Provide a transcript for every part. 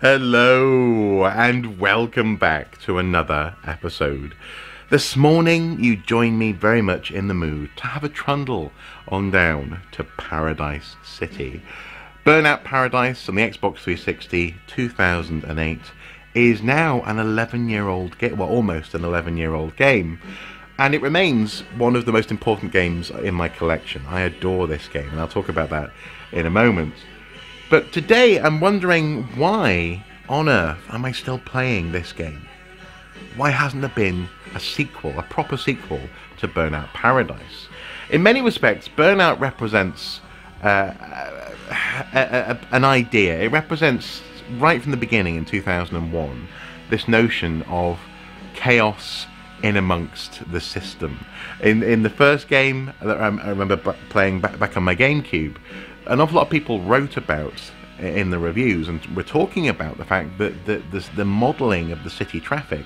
Hello, and welcome back to another episode. This morning, you join me very much in the mood to have a trundle on down to Paradise City. Burnout Paradise on the Xbox 360 2008 is now an 11 year old game, well, almost an 11 year old game, and it remains one of the most important games in my collection. I adore this game, and I'll talk about that in a moment. But today I'm wondering why on earth am I still playing this game? Why hasn't there been a sequel, a proper sequel to Burnout Paradise? In many respects, Burnout represents uh, a, a, a, an idea. It represents, right from the beginning in 2001, this notion of chaos in amongst the system. In in the first game that I remember playing back, back on my GameCube, an awful lot of people wrote about in the reviews and were talking about the fact that the, the, the modelling of the city traffic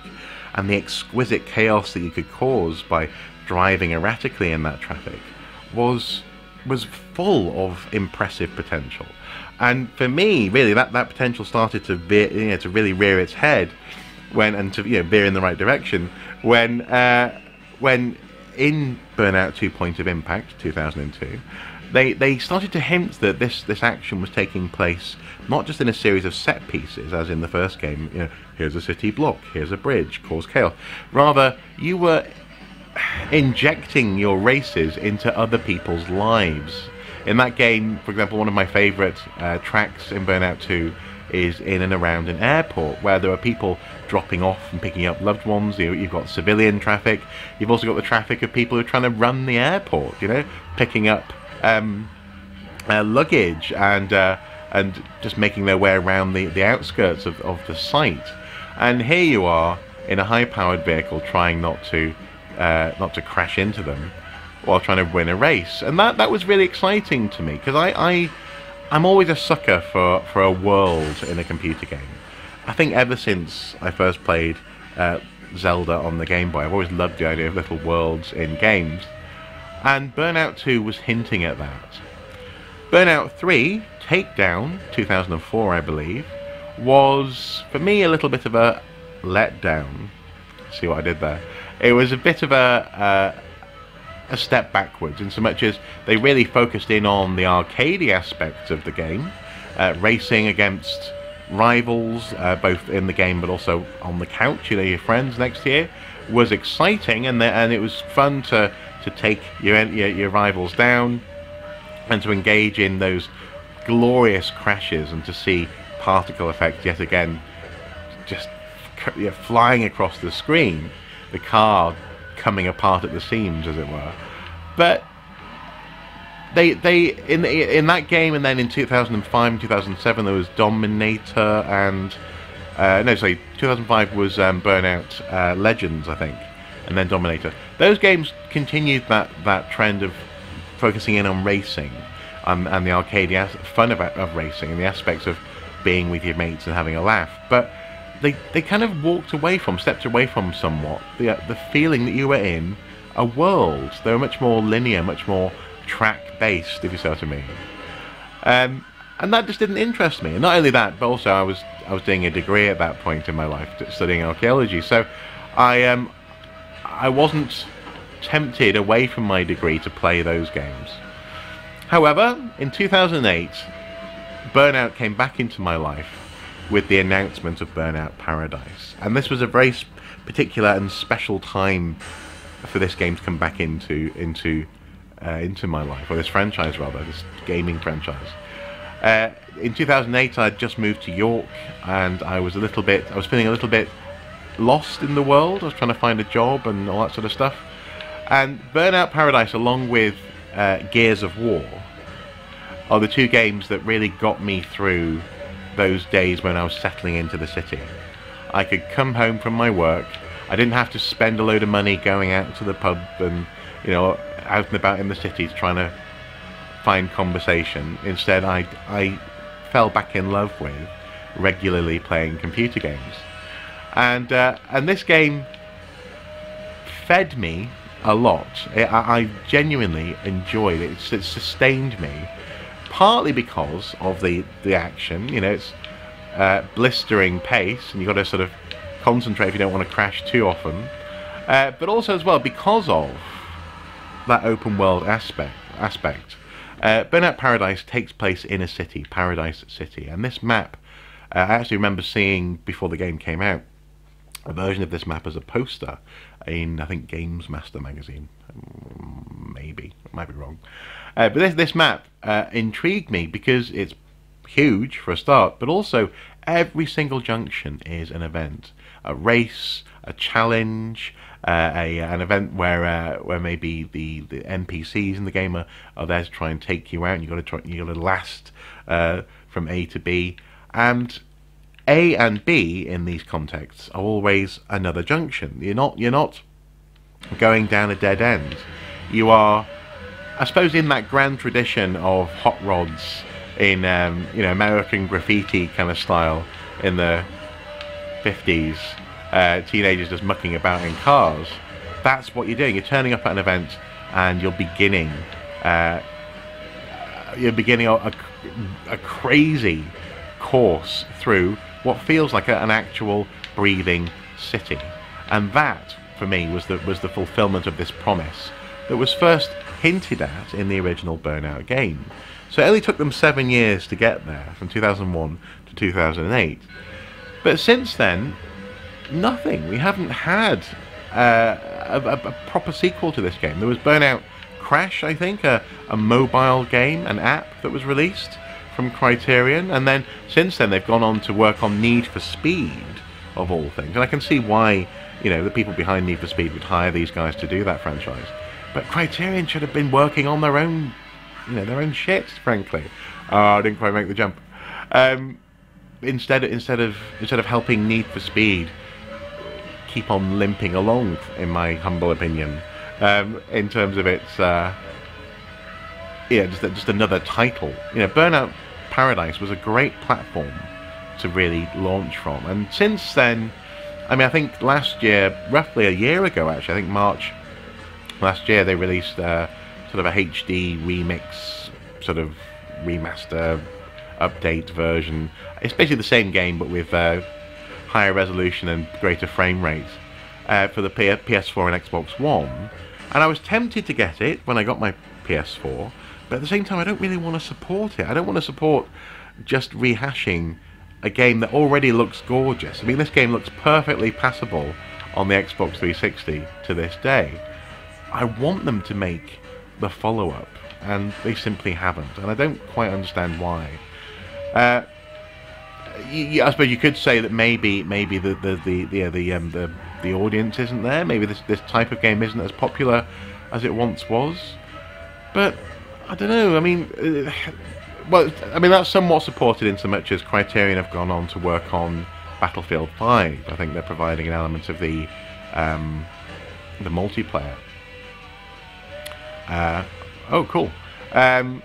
and the exquisite chaos that you could cause by driving erratically in that traffic was was full of impressive potential. And for me, really, that, that potential started to veer, you know, to really rear its head when and to you know veer in the right direction when uh, when in Burnout 2 Point of Impact 2002 they they started to hint that this this action was taking place not just in a series of set pieces, as in the first game. You know, here's a city block, here's a bridge, cause chaos. Rather, you were injecting your races into other people's lives. In that game, for example, one of my favourite uh, tracks in Burnout 2 is in and around an airport where there are people dropping off and picking up loved ones. You have got civilian traffic. You've also got the traffic of people who are trying to run the airport. You know, picking up um, uh, luggage and uh, and just making their way around the, the outskirts of, of the site. And here you are in a high-powered vehicle trying not to uh, not to crash into them while trying to win a race. And that, that was really exciting to me because I, I I'm always a sucker for, for a world in a computer game. I think ever since I first played uh, Zelda on the Game Boy, I've always loved the idea of little worlds in games and Burnout 2 was hinting at that. Burnout 3, Takedown, 2004 I believe, was for me a little bit of a letdown. See what I did there? It was a bit of a, a, a step backwards in so much as they really focused in on the arcadey aspects of the game, uh, racing against rivals, uh, both in the game but also on the couch, you know, your friends next you, was exciting and, the, and it was fun to to take your, your, your rivals down and to engage in those glorious crashes and to see particle effects yet again just yeah, flying across the screen, the car coming apart at the seams, as it were. But they they in in that game and then in 2005 and 2007 there was Dominator and uh, no sorry 2005 was um, Burnout uh, Legends I think and then Dominator. Those games continued that, that trend of focusing in on racing um, and the arcade fun of, of racing and the aspects of being with your mates and having a laugh. But they, they kind of walked away from, stepped away from somewhat the, uh, the feeling that you were in a world. They were much more linear, much more track based, if you see what I mean. Um, and that just didn't interest me. And not only that, but also I was I was doing a degree at that point in my life, studying archaeology. So I um I wasn't tempted away from my degree to play those games. However, in 2008, Burnout came back into my life with the announcement of Burnout Paradise. And this was a very particular and special time for this game to come back into into uh, into my life, or this franchise rather, this gaming franchise. Uh, in 2008, I had just moved to York, and I was a little bit, I was feeling a little bit lost in the world. I was trying to find a job and all that sort of stuff. And Burnout Paradise, along with uh, Gears of War, are the two games that really got me through those days when I was settling into the city. I could come home from my work. I didn't have to spend a load of money going out to the pub and, you know, out and about in the cities trying to find conversation. Instead, I, I fell back in love with regularly playing computer games and uh, and this game fed me a lot. It, I, I, genuinely enjoyed it. It's, it sustained me, partly because of the the action. You know, it's uh, blistering pace, and you've got to sort of concentrate if you don't want to crash too often. Uh, but also as well because of that open world aspect. Aspect, uh, Burnout Paradise takes place in a city, Paradise City, and this map. Uh, I actually remember seeing before the game came out a version of this map as a poster in I think Games Master magazine. Maybe. I might be wrong, uh, but this this map uh, intrigued me because it's huge for a start, but also every single junction is an event, a race, a challenge, uh, a, an event where uh, where maybe the, the NPCs in the game are, are there to try and take you out, and you got to try you got to last uh, from A to B, and A and B in these contexts are always another junction. You're not you're not going down a dead end. You are, I suppose, in that grand tradition of hot rods in um, you know American graffiti kind of style in the 50s uh, teenagers just mucking about in cars. That's what you're doing. You're turning up at an event and you're beginning. Uh, you're beginning a, a, a, crazy course through what feels like a, an actual breathing city, and that, for me, was the was the fulfillment of this promise that was first hinted at in the original Burnout game. So it only took them seven years to get there, from 2001 to 2008. But since then, nothing. We haven't had uh, a, a, proper sequel to this game. There was Burnout Crash, I think, a, a mobile game, an app that was released from Criterion, and then since then they've gone on to work on Need for Speed, of all things. And I can see why, you know, the people behind Need for Speed would hire these guys to do that franchise. But Criterion should have been working on their own, you know, their own shit, frankly. Oh, I didn't quite make the jump. Um, instead, instead of instead of helping Need for Speed keep on limping along, in my humble opinion, um, in terms of its, uh, yeah, just, just another title. You know, Burnout Paradise was a great platform to really launch from, and since then, I mean, I think last year, roughly a year ago, actually, I think March last year, they released uh, sort of a HD remix, sort of remaster update version. It's basically the same game, but with uh, higher resolution and greater frame rate uh, for the P- PS4 and Xbox One. And I was tempted to get it when I got my PS4, but at the same time, I don't really want to support it. I don't want to support just rehashing a game that already looks gorgeous. I mean, this game looks perfectly passable on the Xbox 360 to this day. I want them to make the follow up, and they simply haven't, and I don't quite understand why. Uh, I suppose you could say that maybe maybe the the the the the, um, the the audience isn't there. Maybe this this type of game isn't as popular as it once was. But I don't know. I mean, uh, well, I mean that's somewhat supported in so much as Criterion have gone on to work on Battlefield 5. I think they're providing an element of the um, the multiplayer. Uh, oh, cool. Um,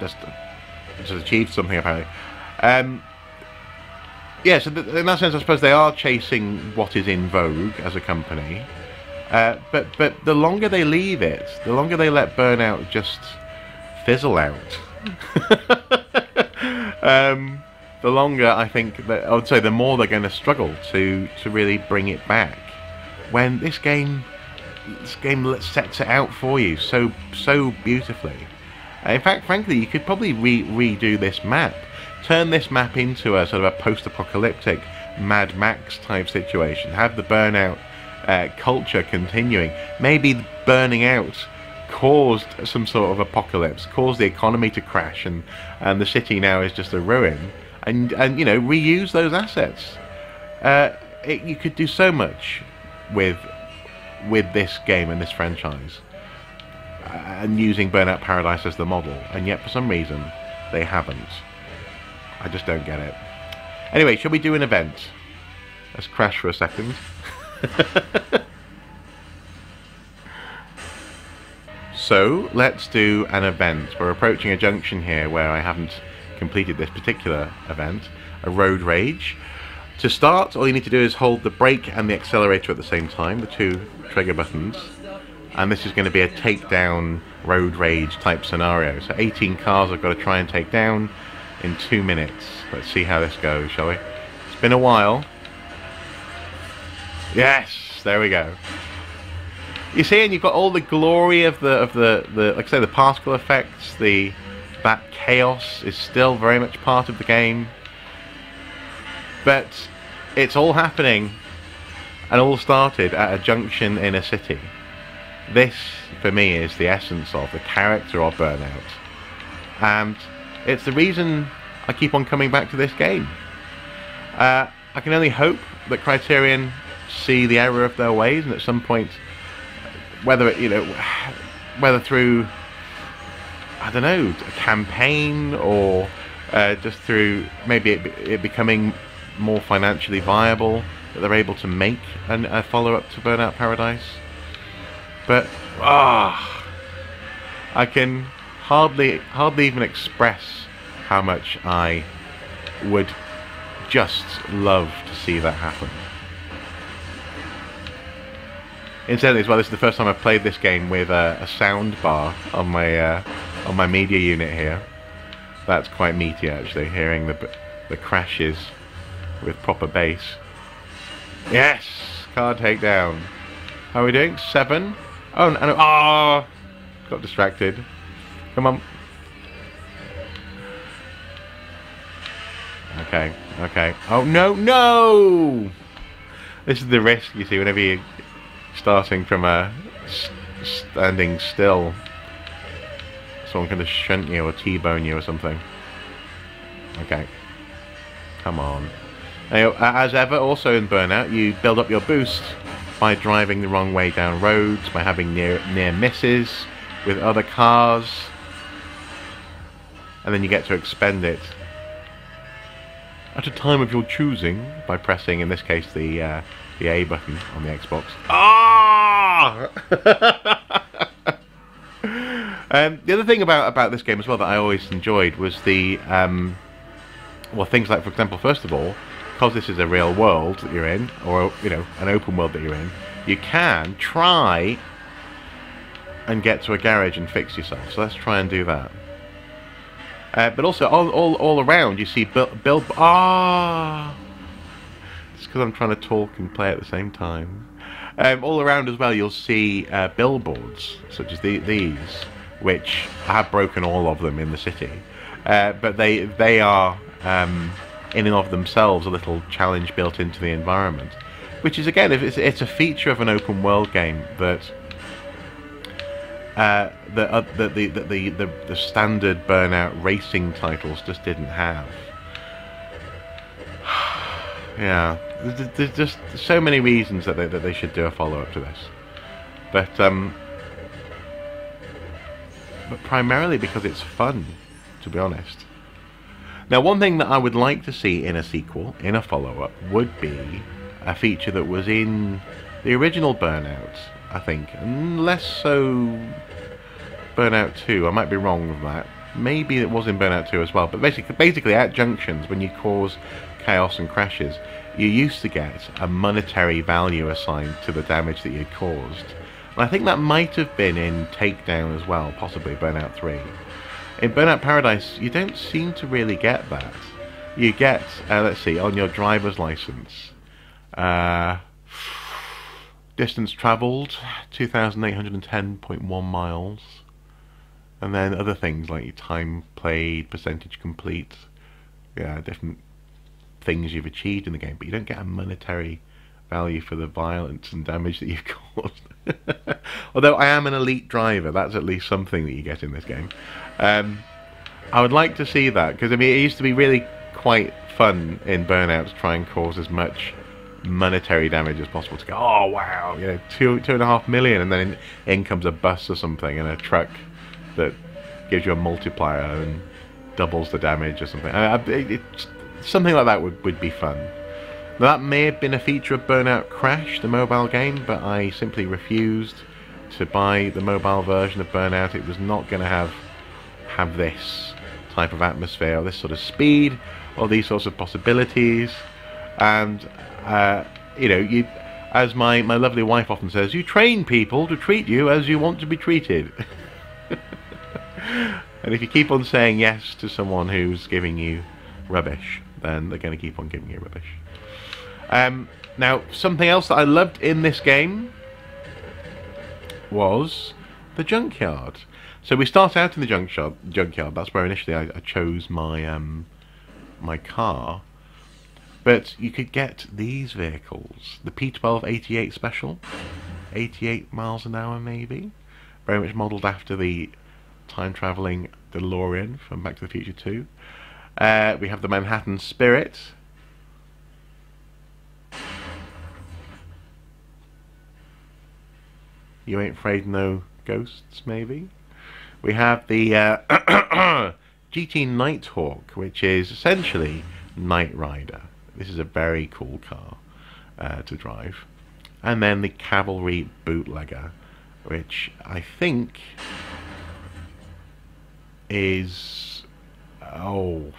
just just achieved something apparently. Um, yeah, so th- in that sense, I suppose they are chasing what is in vogue as a company. Uh, but but the longer they leave it, the longer they let Burnout just fizzle out. um, the longer I think that I would say the more they're going to struggle to to really bring it back. When this game this game sets it out for you so so beautifully. In fact, frankly, you could probably re- redo this map turn this map into a sort of a post-apocalyptic Mad Max type situation. Have the burnout uh, culture continuing. Maybe burning out caused some sort of apocalypse, caused the economy to crash, and and the city now is just a ruin. And and you know reuse those assets. Uh, it, you could do so much with with this game and this franchise, uh, and using Burnout Paradise as the model. And yet, for some reason, they haven't. I just don't get it. Anyway, shall we do an event? Let's crash for a second. so, let's do an event. We're approaching a junction here where I haven't completed this particular event, a road rage. To start, all you need to do is hold the brake and the accelerator at the same time, the two trigger buttons. And this is going to be a takedown road rage type scenario. So 18 cars I've got to try and take down in two minutes. Let's see how this goes, shall we? It's been a while. Yes, there we go. You see, and you've got all the glory of the of the, the like I say, the particle effects. The that chaos is still very much part of the game, but it's all happening and all started at a junction in a city. This, for me, is the essence of the character of Burnout, and it's the reason I keep on coming back to this game. Uh, I can only hope that Criterion see the error of their ways, and at some point, whether it, you know, whether through I don't know a campaign or uh, just through maybe it, it, becoming more financially viable that they're able to make an, a follow up to Burnout Paradise. But ah, oh, I can hardly hardly even express how much I would just love to see that happen. Incidentally, as well, this is the first time I've played this game with a, a sound bar on my uh, on my media unit here. That's quite meaty, actually, hearing the the crashes with proper bass. Yes, card takedown. How are we doing? Seven. Oh, no, oh, got distracted. Come on. Okay, okay. Oh, no, no! This is the risk, you see, whenever you're starting from a standing still. Someone can just shunt you or T-bone you or something. Okay. Come on. Now, as ever, also in Burnout, you build up your boost by driving the wrong way down roads, by having near near misses with other cars, and then you get to expend it at a time of your choosing by pressing, in this case, the uh, the A button on the Xbox. Ah! um, the other thing about about this game as well that I always enjoyed was the um, well things like, for example, first of all, because this is a real world that you're in, or you know, an open world that you're in, you can try and get to a garage and fix yourself. So let's try and do that. Uh, but also, all, all, all around, you see build. Bil ah! It's because I'm trying to talk and play at the same time. Um, all around as well, you'll see uh, billboards, such as the, these, which I have broken all of them in the city. Uh, but they, they are, um, in and of themselves, a little challenge built into the environment. Which is, again, it's, it's a feature of an open world game that uh, uh, the, the, the, the standard Burnout racing titles just didn't have. yeah, there's just so many reasons that they, that they should do a follow-up to this. But, um, but primarily because it's fun, to be honest. Now, one thing that I would like to see in a sequel, in a follow-up, would be a feature that was in the original Burnout, I think, and less so Burnout 2. I might be wrong with that. Maybe it was in Burnout 2 as well. But basically, basically at junctions, when you cause chaos and crashes, you used to get a monetary value assigned to the damage that you caused. And I think that might have been in Takedown as well, possibly Burnout 3. In Burnout Paradise, you don't seem to really get that. You get, uh, let's see, on your driver's license, uh, distance travelled, 2,810.1 miles. And then other things like your time played, percentage complete, yeah, different things you've achieved in the game, but you don't get a monetary value for the violence and damage that you've caused. Although I am an elite driver, that's at least something that you get in this game. Um, I would like to see that because I mean it used to be really quite fun in Burnout to try and cause as much monetary damage as possible to go. Oh wow, you know, two two and a half million, and then in, in comes a bus or something and a truck that gives you a multiplier and doubles the damage or something. I, it, something like that would, would be fun. That may have been a feature of Burnout Crash, the mobile game, but I simply refused to buy the mobile version of Burnout. It was not going to have have this type of atmosphere, or this sort of speed, or these sorts of possibilities. And uh, you know, you, as my my lovely wife often says, you train people to treat you as you want to be treated. And if you keep on saying yes to someone who's giving you rubbish, then they're going to keep on giving you rubbish. Um, now, something else that I loved in this game was the junkyard. So we start out in the junkyard. Junkyard. That's where initially I, I chose my um, my car. But you could get these vehicles, the P1288 Special, 88 miles an hour maybe, very much modelled after the time-travelling DeLorean from Back to the Future 2. Uh, we have the Manhattan Spirit. You ain't afraid no ghosts, maybe? We have the uh, GT Nighthawk, which is essentially Knight Rider. This is a very cool car uh, to drive. And then the Cavalry Bootlegger, which I think is oh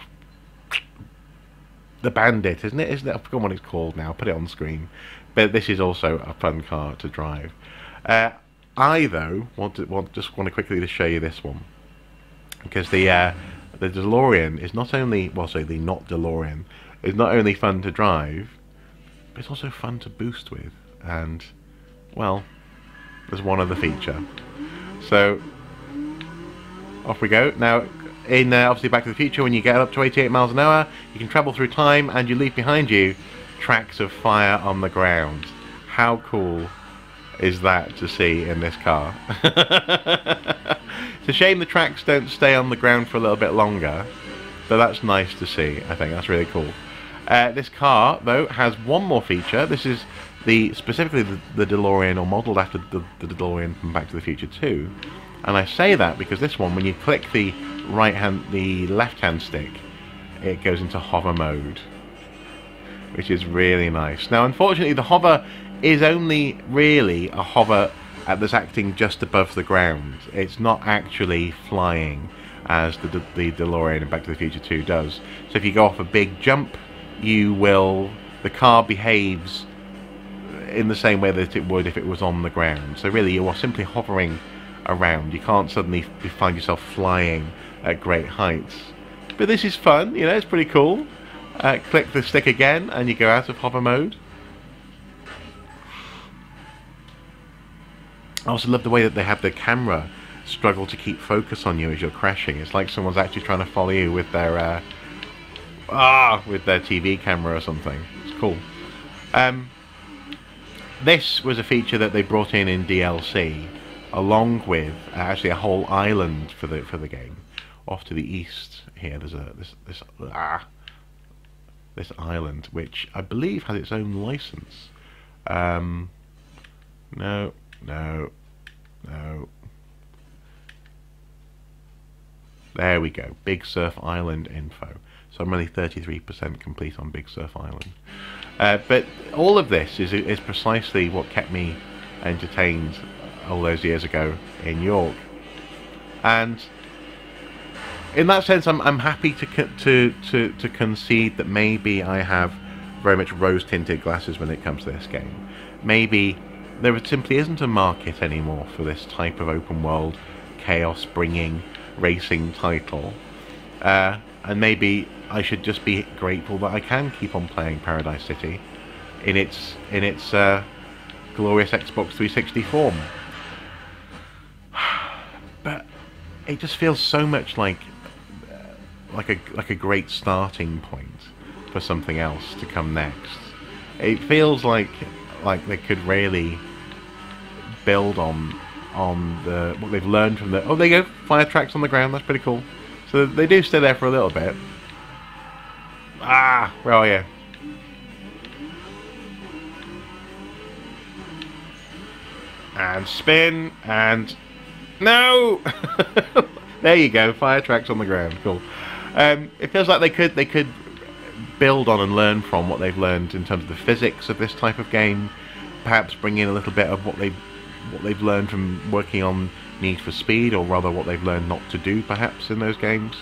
the Bandit, isn't it? Isn't it? I forgot what it's called now. Put it on screen. But this is also a fun car to drive. Uh, I though want to want just want to quickly to show you this one because the uh, the DeLorean is not only well, sorry, the not DeLorean is not only fun to drive, but it's also fun to boost with, and well, there's one other feature. So off we go. Now, in uh, obviously Back to the Future, when you get up to 88 miles an hour, you can travel through time, and you leave behind you tracks of fire on the ground. How cool is that to see in this car? it's a shame the tracks don't stay on the ground for a little bit longer, but that's nice to see. I think that's really cool. Uh, this car, though, has one more feature. This is the specifically the, the DeLorean, or modelled after the, the DeLorean from Back to the Future 2. And I say that because this one, when you click the right hand, the left hand stick, it goes into hover mode, which is really nice. Now, unfortunately, the hover is only really a hover that's acting just above the ground. It's not actually flying as the, the DeLorean in Back to the Future 2 does. So if you go off a big jump, you will, the car behaves in the same way that it would if it was on the ground. So really you are simply hovering around. You can't suddenly find yourself flying at great heights. But this is fun, you know, it's pretty cool. Uh, click the stick again and you go out of hover mode. I also love the way that they have the camera struggle to keep focus on you as you're crashing. It's like someone's actually trying to follow you with their uh, ah with their TV camera or something. It's cool. Um, this was a feature that they brought in in DLC, along with uh, actually a whole island for the for the game. Off to the east here, there's a this this ah this island which I believe has its own license. Um, no, no, no. There we go. Big Surf Island info. So I'm only 33% complete on Big Surf Island. Uh, but all of this is, is precisely what kept me entertained all those years ago in York. And in that sense, I'm, I'm happy to, to, to, to concede that maybe I have very much rose-tinted glasses when it comes to this game. Maybe there simply isn't a market anymore for this type of open world chaos bringing racing title uh, and maybe I should just be grateful that I can keep on playing Paradise City in its in its uh, glorious Xbox 360 form but it just feels so much like uh, like a like a great starting point for something else to come next it feels like like they could really build on on the what they've learned from the. Oh, there you go, fire tracks on the ground. That's pretty cool. So they do stay there for a little bit. Ah, where are you? And spin and no. there you go, fire tracks on the ground. Cool. Um, it feels like they could they could build on and learn from what they've learned in terms of the physics of this type of game. Perhaps bring in a little bit of what they've what they've learned from working on Need for Speed, or rather what they've learned not to do, perhaps, in those games.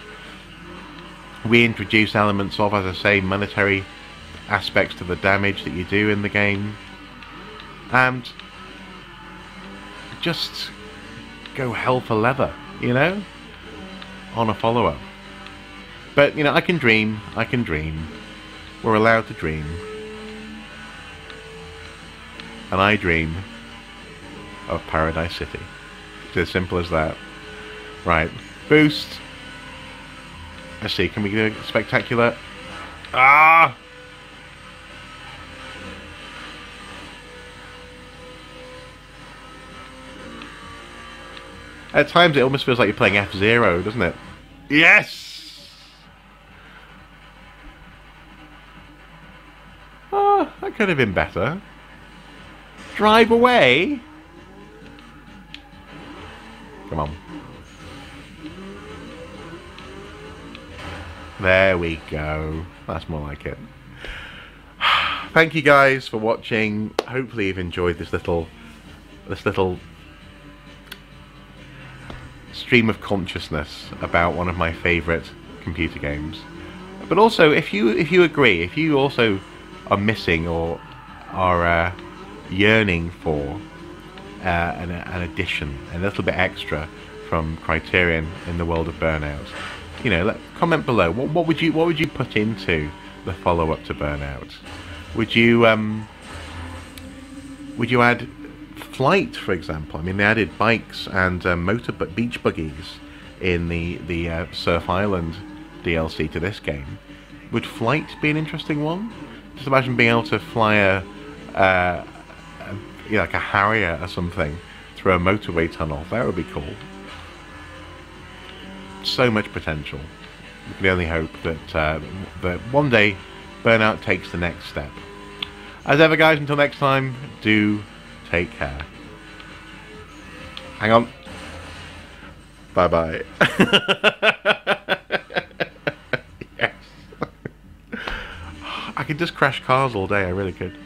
We introduce elements of, as I say, monetary aspects to the damage that you do in the game. And just go hell for leather, you know? on a follow up. But, you know, I can dream. I can dream. We're allowed to dream. And I dream of Paradise City. It's as simple as that. Right. Boost. Let's see, can we do a spectacular? Ah! At times it almost feels like you're playing F-Zero, doesn't it? Yes! Oh, that could have been better. Drive away? Come on. There we go. That's more like it. Thank you guys for watching. Hopefully you've enjoyed this little this little stream of consciousness about one of my favorite computer games. But also if you if you agree, if you also are missing or are uh, yearning for uh, an, an addition, a little bit extra from Criterion in the world of Burnout, you know, let, comment below. What, what would you what would you put into the follow up to Burnout? Would you um, would you add flight, for example? I mean, they added bikes and uh, motor but beach buggies in the the uh, Surf Island DLC to this game. Would flight be an interesting one? Just imagine being able to fly a, uh, a you know, like a Harrier or something through a motorway tunnel. That would be cool so much potential. We can only hope that uh, that one day Burnout takes the next step. As ever, guys, until next time, do take care. Hang on. Bye bye. yes. I could just crash cars all day, I really could.